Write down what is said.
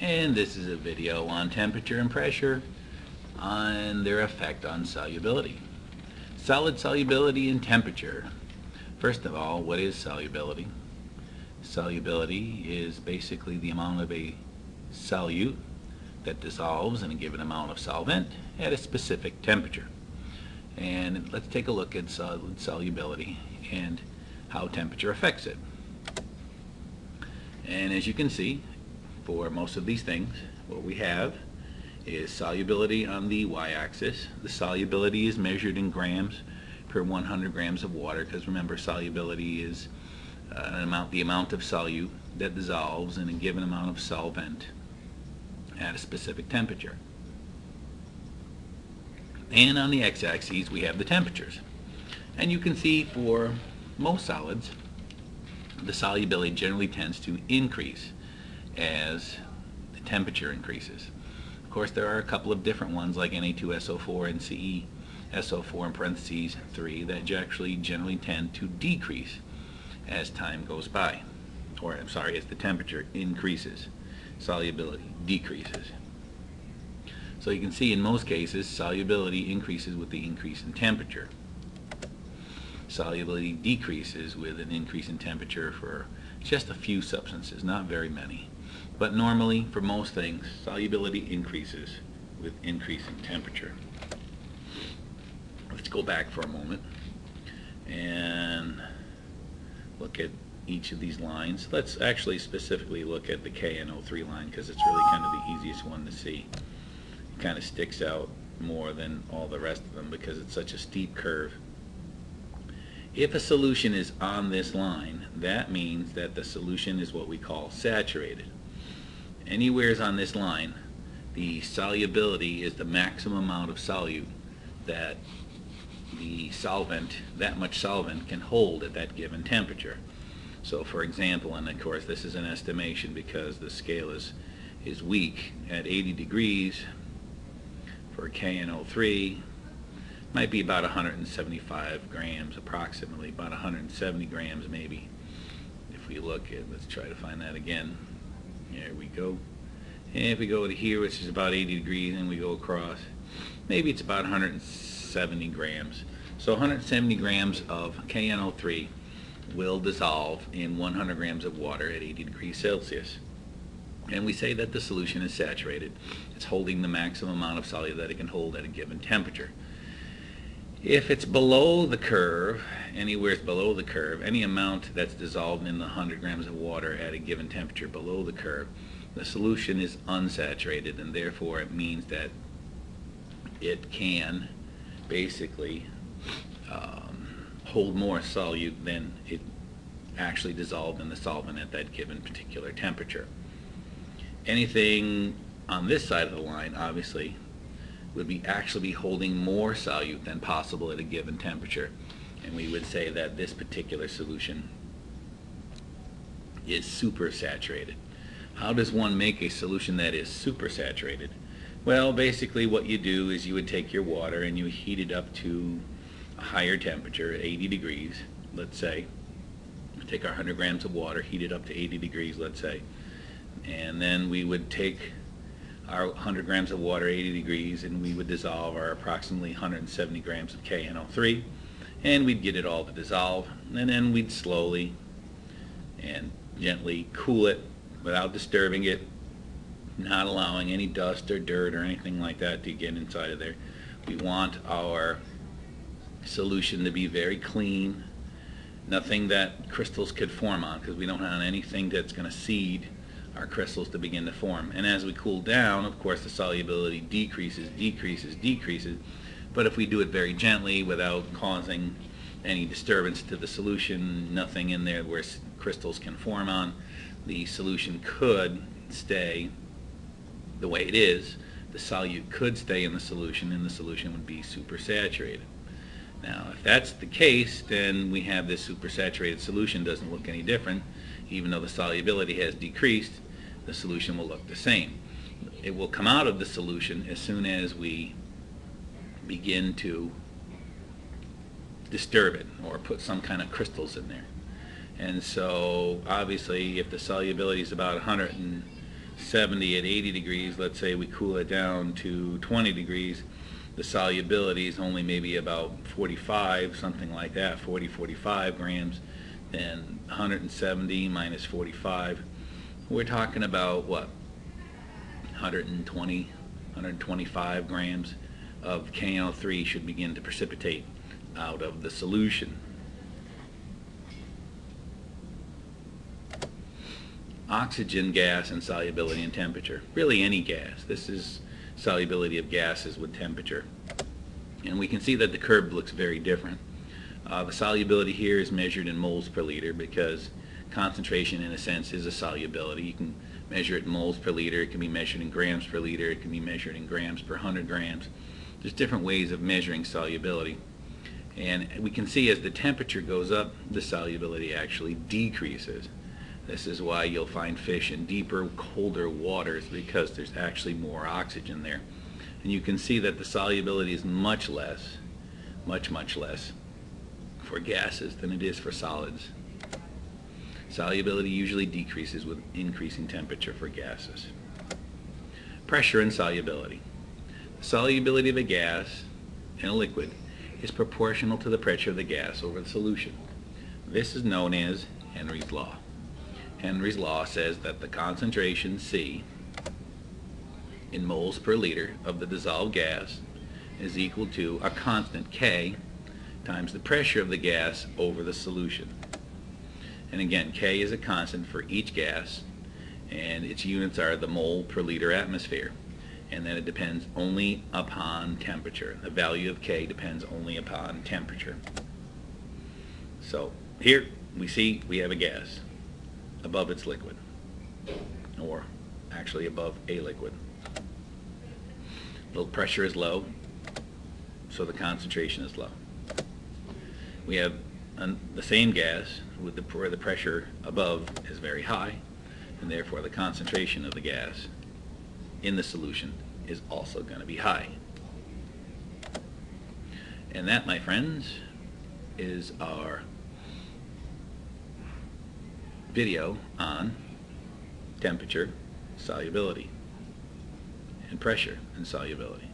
and this is a video on temperature and pressure on their effect on solubility. Solid solubility and temperature. First of all, what is solubility? Solubility is basically the amount of a solute that dissolves in a given amount of solvent at a specific temperature. And let's take a look at solid solubility and how temperature affects it. And as you can see, for most of these things, what we have is solubility on the y-axis. The solubility is measured in grams per 100 grams of water because remember solubility is uh, an amount, the amount of solute that dissolves in a given amount of solvent at a specific temperature. And on the x-axis we have the temperatures. And you can see for most solids the solubility generally tends to increase as the temperature increases. Of course, there are a couple of different ones like Na2SO4 and CeSO4 in parentheses 3 that actually generally tend to decrease as time goes by. Or, I'm sorry, as the temperature increases. Solubility decreases. So you can see in most cases, solubility increases with the increase in temperature. Solubility decreases with an increase in temperature for just a few substances, not very many. But normally, for most things, solubility increases with increasing temperature. Let's go back for a moment and look at each of these lines. Let's actually specifically look at the KNO3 line because it's really kind of the easiest one to see. It kind of sticks out more than all the rest of them because it's such a steep curve. If a solution is on this line, that means that the solution is what we call saturated anywheres on this line, the solubility is the maximum amount of solute that the solvent, that much solvent, can hold at that given temperature. So for example, and of course this is an estimation because the scale is, is weak, at 80 degrees for KNO3 might be about 175 grams approximately, about 170 grams maybe. If we look at, let's try to find that again. There we go. And if we go to here, which is about 80 degrees, and we go across, maybe it's about 170 grams. So 170 grams of KNO3 will dissolve in 100 grams of water at 80 degrees Celsius. And we say that the solution is saturated. It's holding the maximum amount of solute that it can hold at a given temperature. If it's below the curve, anywhere below the curve, any amount that's dissolved in the 100 grams of water at a given temperature below the curve, the solution is unsaturated and therefore it means that it can basically um, hold more solute than it actually dissolved in the solvent at that given particular temperature. Anything on this side of the line, obviously, would be actually be holding more solute than possible at a given temperature. And we would say that this particular solution is supersaturated. How does one make a solution that is supersaturated? Well, basically what you do is you would take your water and you heat it up to a higher temperature, 80 degrees, let's say. Take our 100 grams of water, heat it up to 80 degrees, let's say. And then we would take our 100 grams of water 80 degrees and we would dissolve our approximately 170 grams of KNO3 and we'd get it all to dissolve and then we'd slowly and gently cool it without disturbing it not allowing any dust or dirt or anything like that to get inside of there. We want our solution to be very clean nothing that crystals could form on because we don't want anything that's going to seed our crystals to begin to form. And as we cool down, of course, the solubility decreases, decreases, decreases. But if we do it very gently without causing any disturbance to the solution, nothing in there where crystals can form on, the solution could stay the way it is. The solute could stay in the solution and the solution would be supersaturated. Now, if that's the case, then we have this supersaturated solution doesn't look any different, even though the solubility has decreased the solution will look the same. It will come out of the solution as soon as we begin to disturb it or put some kind of crystals in there. And so obviously if the solubility is about 170 at 80 degrees, let's say we cool it down to 20 degrees, the solubility is only maybe about 45, something like that, 40, 45 grams, then 170 minus 45, we're talking about what? 120, 125 grams of KNO3 should begin to precipitate out of the solution. Oxygen, gas, and solubility and temperature. Really any gas. This is solubility of gases with temperature. And we can see that the curve looks very different. Uh, the solubility here is measured in moles per liter because concentration in a sense is a solubility. You can measure it in moles per liter, it can be measured in grams per liter, it can be measured in grams per 100 grams. There's different ways of measuring solubility. And we can see as the temperature goes up, the solubility actually decreases. This is why you'll find fish in deeper, colder waters because there's actually more oxygen there. And you can see that the solubility is much less, much, much less for gases than it is for solids. Solubility usually decreases with increasing temperature for gases. Pressure and solubility. The solubility of a gas in a liquid is proportional to the pressure of the gas over the solution. This is known as Henry's law. Henry's law says that the concentration C in moles per liter of the dissolved gas is equal to a constant K times the pressure of the gas over the solution. And again, K is a constant for each gas, and its units are the mole per liter atmosphere. And then it depends only upon temperature. The value of K depends only upon temperature. So here we see we have a gas above its liquid, or actually above a liquid. The pressure is low, so the concentration is low. We have the same gas with the, where the pressure above is very high, and therefore the concentration of the gas in the solution is also going to be high. And that, my friends, is our video on temperature, solubility, and pressure and solubility.